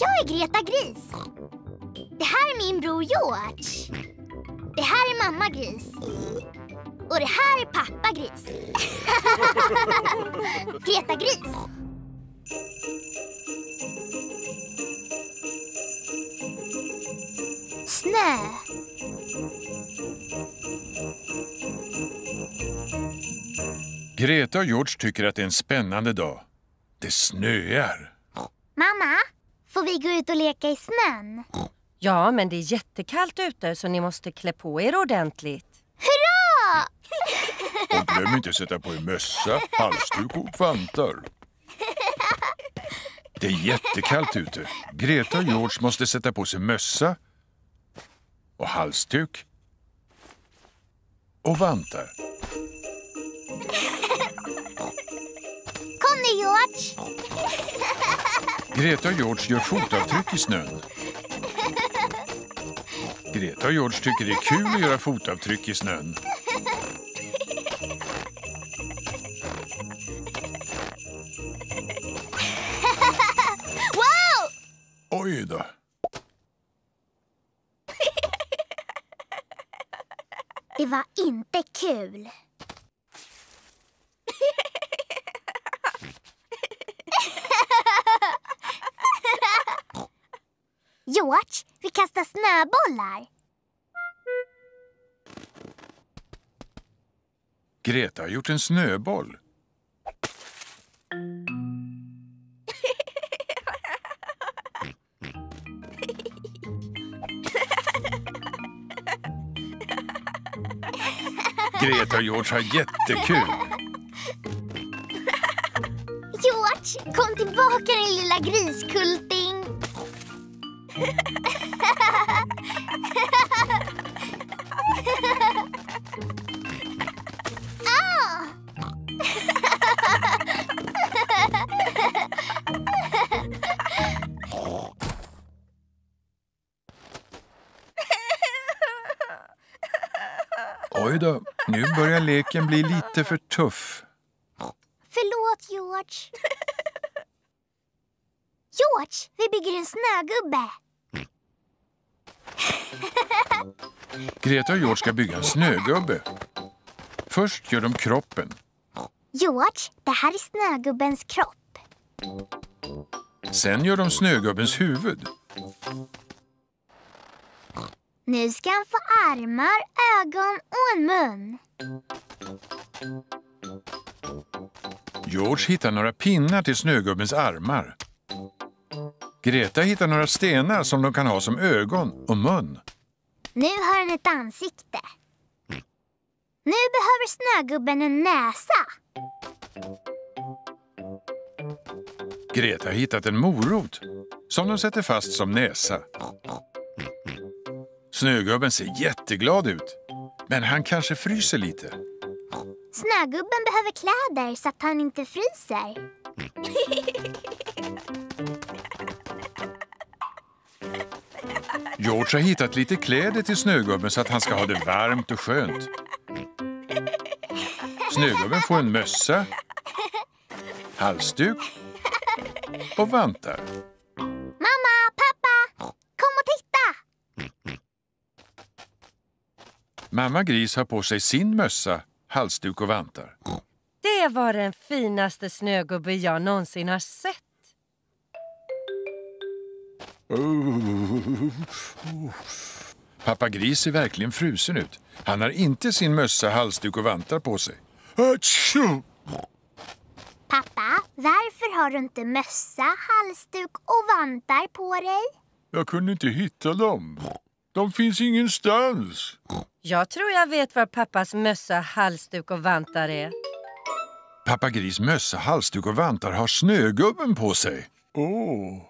Jag är Greta Gris. Det här är min bror George. Det här är mamma Gris. Och det här är pappa Gris. Greta Gris. Snö. Greta och George tycker att det är en spännande dag. Det snöar. Mamma, får vi gå ut och leka i snön? Ja, men det är jättekallt ute så ni måste klä på er ordentligt. Hurra! Och glöm inte sätta på er mössa, halsduk och vantar. Det är jättekallt ute. Greta och George måste sätta på sig mössa och halsduk och vantar. Kom nu George. Greta och George gör fotavtryck i snön. Greta och George tycker det är kul att göra fotavtryck i snön. Wow! Oj då. Det var inte kul. George, vi kastar snöbollar. Greta har gjort en snöboll. Greta och George har jättekul. George, kom tillbaka din lilla griskulting. Ah! Oj då, nu börjar leken bli lite för tuff. Förlåt, George. George, vi bygger en snögubbe. Greta och George ska bygga en snögubbe. Först gör de kroppen. George, det här är snögubbens kropp. Sen gör de snögubbens huvud. Nu ska han få armar, ögon och en mun. George hittar några pinnar till snögubbens armar. Greta hittar några stenar som de kan ha som ögon och mun. Nu har han ett ansikte. Nu behöver snögubben en näsa. Greta har hittat en morot som de sätter fast som näsa. Snögubben ser jätteglad ut, men han kanske fryser lite. Snögubben behöver kläder så att han inte fryser. George har hittat lite kläder till snögubben så att han ska ha det varmt och skönt. Snögubben får en mössa, halsduk och vantar. Mamma, pappa, kom och titta! Mamma Gris har på sig sin mössa, halsduk och vantar. Det var den finaste snögubbe jag någonsin har sett. Pappa Gris ser verkligen frusen ut. Han har inte sin mössa, halsduk och vantar på sig. Achoo! Pappa, varför har du inte mössa, halsduk och vantar på dig? Jag kunde inte hitta dem. De finns ingenstans. Jag tror jag vet var pappas mössa, halsduk och vantar är. Pappa Gris mössa, halsduk och vantar har snögubben på sig. Åh.